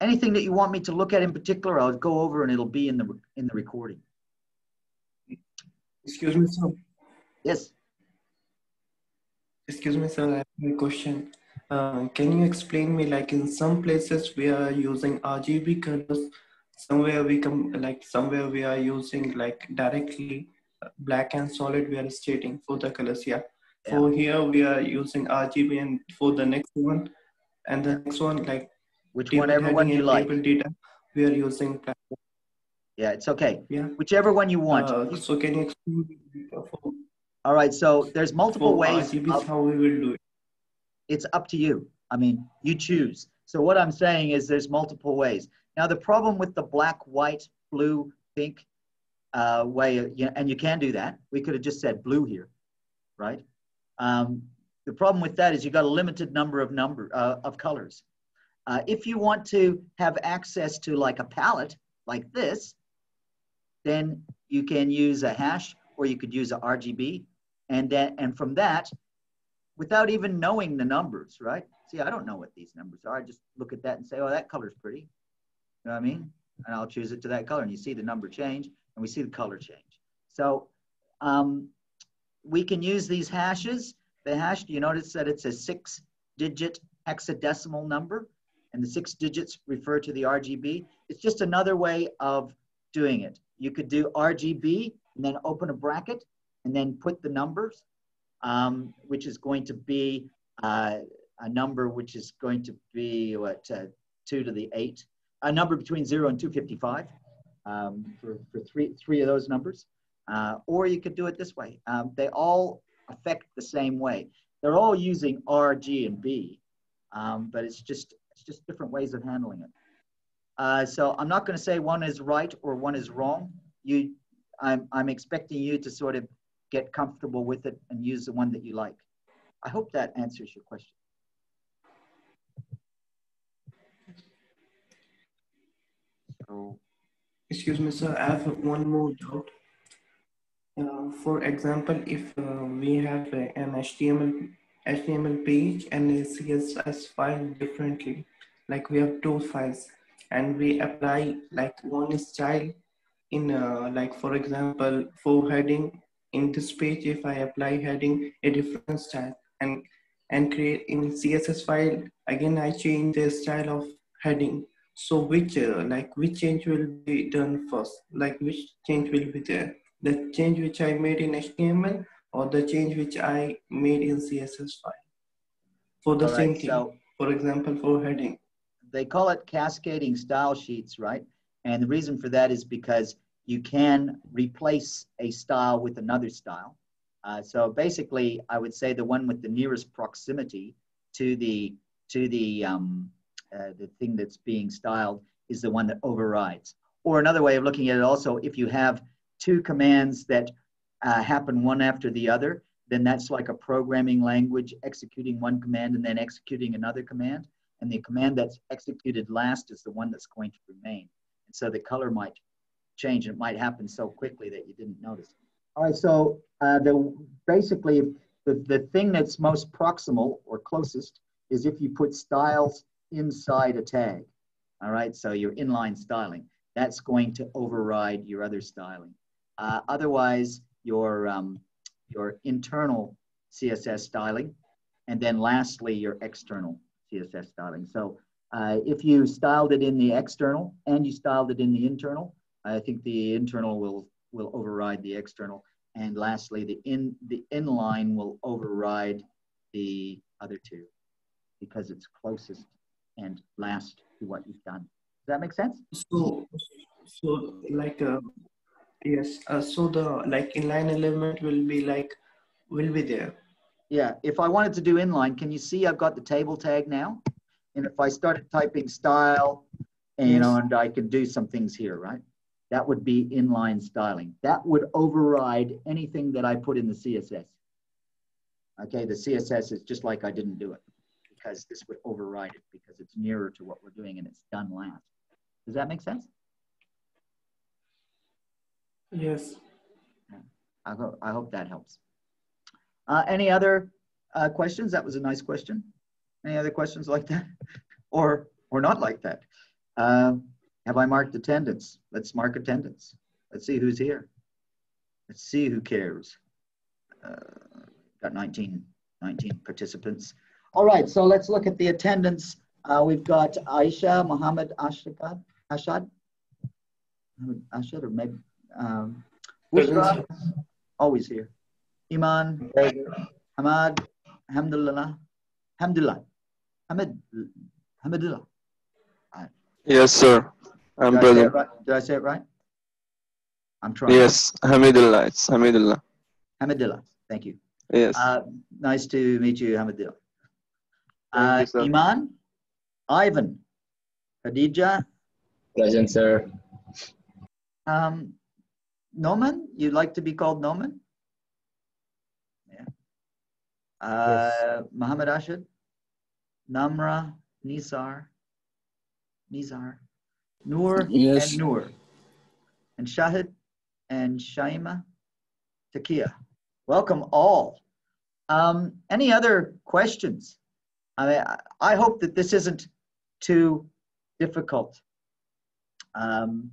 anything that you want me to look at in particular, I'll go over and it'll be in the in the recording. Excuse me, sir. Yes. Excuse me, sir. I have a question. Uh, can you explain me like in some places we are using RGB colors, somewhere we come like somewhere we are using like directly black and solid we are stating for the colors. Yeah. yeah. So here we are using RGB and for the next one and the next one like which whatever one you like. Data, we are using. Yeah, it's okay. Yeah. Whichever one you want. Uh, so can you explain? All right. So there's multiple ways. Of, how we will do it. It's up to you. I mean, you choose. So what I'm saying is there's multiple ways. Now the problem with the black, white, blue, pink uh, way, and you can do that. We could have just said blue here, right? Um, the problem with that is you got a limited number of number uh, of colors. Uh, if you want to have access to like a palette like this, then you can use a hash or you could use a RGB. And, then, and from that, without even knowing the numbers, right? See, I don't know what these numbers are. I just look at that and say, oh, that color's pretty. You know what I mean? And I'll choose it to that color. And you see the number change and we see the color change. So um, we can use these hashes. The hash, do you notice that it's a six digit hexadecimal number and the six digits refer to the RGB. It's just another way of doing it. You could do RGB and then open a bracket and then put the numbers, um, which is going to be uh, a number which is going to be what, uh, two to the eight, a number between zero and 255 um, for, for three, three of those numbers. Uh, or you could do it this way. Um, they all affect the same way. They're all using R, G, and B, um, but it's just just different ways of handling it. Uh, so I'm not going to say one is right or one is wrong. You, I'm, I'm expecting you to sort of get comfortable with it and use the one that you like. I hope that answers your question. So, excuse me, sir, I have one more doubt. Uh, for example, if uh, we have uh, an HTML HTML page and a CSS file differently. Like we have two files and we apply like one style in uh, like for example for heading. In this page if I apply heading a different style and and create in CSS file again I change the style of heading. So which uh, like which change will be done first? Like which change will be there? The change which I made in HTML or the change which I made in CSS file? For the All same right, thing. So for example, for heading. They call it cascading style sheets, right? And the reason for that is because you can replace a style with another style. Uh, so basically, I would say the one with the nearest proximity to the to the um, uh, the thing that's being styled is the one that overrides. Or another way of looking at it, also, if you have two commands that uh, happen one after the other, then that's like a programming language executing one command and then executing another command. And the command that's executed last is the one that's going to remain. And so the color might change. It might happen so quickly that you didn't notice. All right, so uh, the, basically the, the thing that's most proximal or closest is if you put styles inside a tag. All right, so your inline styling, that's going to override your other styling. Uh, otherwise, your, um, your internal CSS styling, and then lastly, your external CSS styling. So uh, if you styled it in the external and you styled it in the internal, I think the internal will, will override the external. And lastly, the, in, the inline will override the other two because it's closest and last to what you've done. Does that make sense? So, so like uh, Yes. Uh, so the like inline element will be like will be there. Yeah. If I wanted to do inline, can you see I've got the table tag now? And if I started typing style, and, you know, and I could do some things here, right? That would be inline styling. That would override anything that I put in the CSS. Okay, the CSS is just like I didn't do it because this would override it because it's nearer to what we're doing and it's done last. Does that make sense? Yes. I hope, I hope that helps. Uh, any other uh, questions? That was a nice question. Any other questions like that? or, or not like that? Um, have I marked attendance? Let's mark attendance. Let's see who's here. Let's see who cares. Uh, got 19, 19 participants. All right, so let's look at the attendance. Uh, we've got Aisha Muhammad Ashad, Ashad, Ashad, or maybe um, Bushra, always here. Iman, Hamad, Hamdulillah, Hamdulillah, Hamid, Hamdulillah. Yes, sir. I'm Did I, brother. it right? Did I say it right? I'm trying. Yes, Hamidullah. It's Hamidullah. Hamidullah. Thank you. Yes. Uh, nice to meet you, Hamidullah. Thank Uh, you, sir. Iman, Ivan, Khadija, Present, sir. um, Noman. You'd like to be called Noman? Uh, Muhammad Ashad, Namra, Nisar, Nizar, Noor, Yes. and Noor, and Shahid, and Shaima, Takia. Welcome all. Um, any other questions? I mean, I- I hope that this isn't too difficult. Um,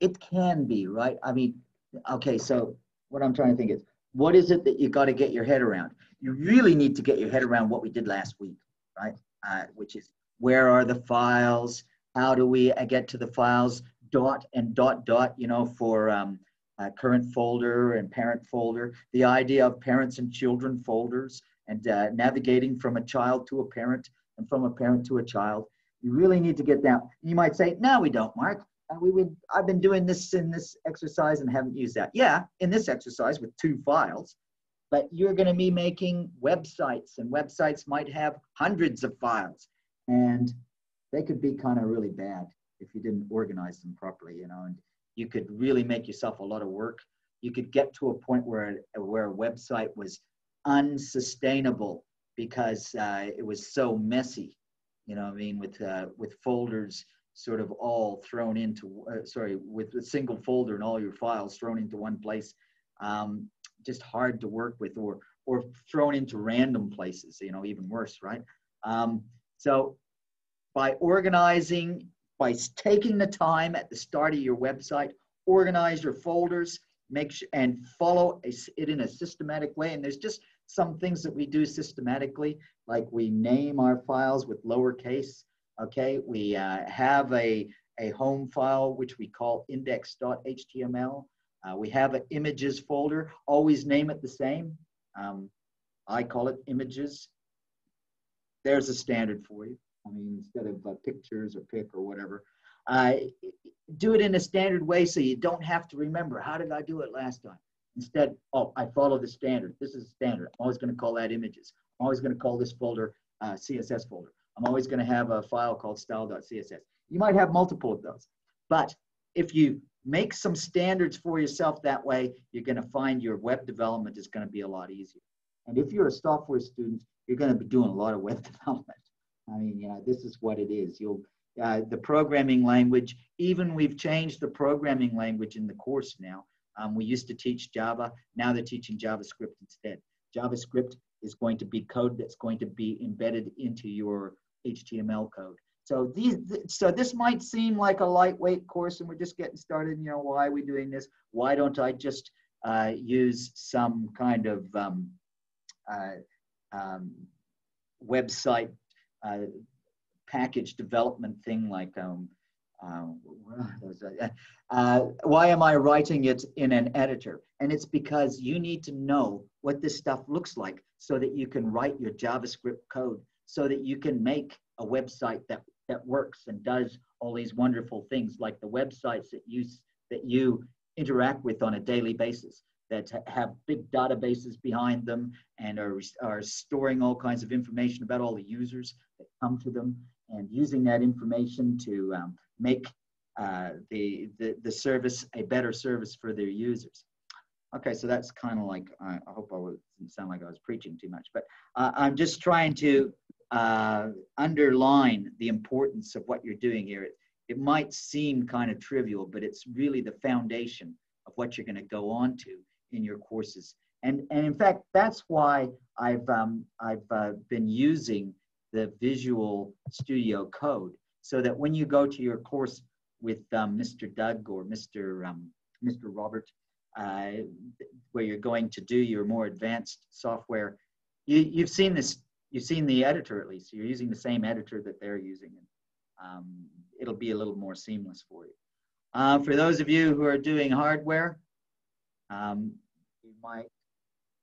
it can be, right? I mean, okay, so what I'm trying to think is, what is it that you got to get your head around? You really need to get your head around what we did last week, right? Uh, which is where are the files? How do we uh, get to the files? Dot and dot dot, you know, for um, uh, current folder and parent folder. The idea of parents and children folders and uh, navigating from a child to a parent and from a parent to a child. You really need to get down. You might say, no, we don't, Mark. Uh, we I've been doing this in this exercise and haven't used that. Yeah, in this exercise with two files, but you're going to be making websites and websites might have hundreds of files and they could be kind of really bad if you didn't organize them properly, you know, and you could really make yourself a lot of work. You could get to a point where, where a website was unsustainable because uh, it was so messy, you know I mean, with, uh, with folders sort of all thrown into, uh, sorry, with a single folder and all your files thrown into one place. Um, just hard to work with or, or thrown into random places, you know, even worse, right? Um, so by organizing, by taking the time at the start of your website, organize your folders, make sure, and follow it in a systematic way. And there's just some things that we do systematically, like we name our files with lowercase. Okay, we uh, have a, a home file which we call index.html. Uh, we have an images folder. Always name it the same. Um, I call it images. There's a standard for you. I mean, instead of uh, pictures or pic or whatever, uh, do it in a standard way so you don't have to remember how did I do it last time. Instead, oh, I follow the standard. This is a standard. I'm always going to call that images. I'm always going to call this folder uh, CSS folder. I'm always going to have a file called style.css. You might have multiple of those, but if you make some standards for yourself that way, you're going to find your web development is going to be a lot easier. And if you're a software student, you're going to be doing a lot of web development. I mean, you know, this is what it is. You'll uh, the programming language. Even we've changed the programming language in the course now. Um, we used to teach Java. Now they're teaching JavaScript instead. JavaScript is going to be code that's going to be embedded into your HTML code. So these, so this might seem like a lightweight course, and we're just getting started. You know, why are we doing this? Why don't I just uh, use some kind of um, uh, um, website uh, package development thing like um, uh, uh, why am I writing it in an editor? And it's because you need to know what this stuff looks like so that you can write your JavaScript code so that you can make a website that, that works and does all these wonderful things like the websites that you, that you interact with on a daily basis that have big databases behind them and are, are storing all kinds of information about all the users that come to them and using that information to um, make uh, the, the, the service a better service for their users. Okay, so that's kind of like, I, I hope I was, didn't sound like I was preaching too much, but uh, I'm just trying to uh, underline the importance of what you're doing here. It, it might seem kind of trivial, but it's really the foundation of what you're going to go on to in your courses. And, and in fact, that's why I've, um, I've uh, been using the Visual Studio Code so that when you go to your course with um, Mr. Doug or Mr. Um, Mr. Robert, uh, where you're going to do your more advanced software, you, you've seen this, you've seen the editor at least. You're using the same editor that they're using. And, um, it'll be a little more seamless for you. Uh, for those of you who are doing hardware, um, you might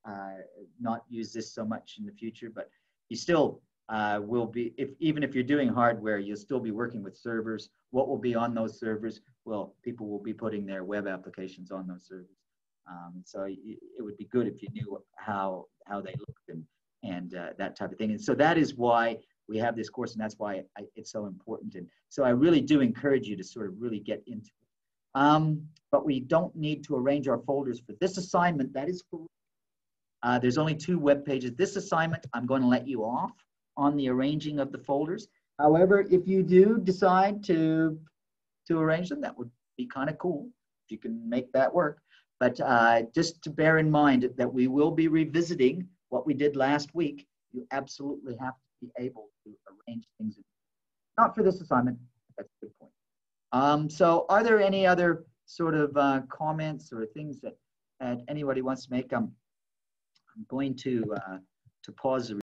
uh, not use this so much in the future, but you still uh, will be, if, even if you're doing hardware, you'll still be working with servers. What will be on those servers? Well, people will be putting their web applications on those servers. Um, so it would be good if you knew how, how they looked and, and uh, that type of thing. And so that is why we have this course and that's why I, it's so important. And so I really do encourage you to sort of really get into it. Um, but we don't need to arrange our folders for this assignment. That is for uh, there's only two web pages. This assignment, I'm going to let you off on the arranging of the folders. However, if you do decide to, to arrange them, that would be kind of cool if you can make that work. But uh, just to bear in mind that we will be revisiting what we did last week. You absolutely have to be able to arrange things. Not for this assignment. That's a good point. Um, so are there any other sort of uh, comments or things that, that anybody wants to make? Um, I'm going to, uh, to pause the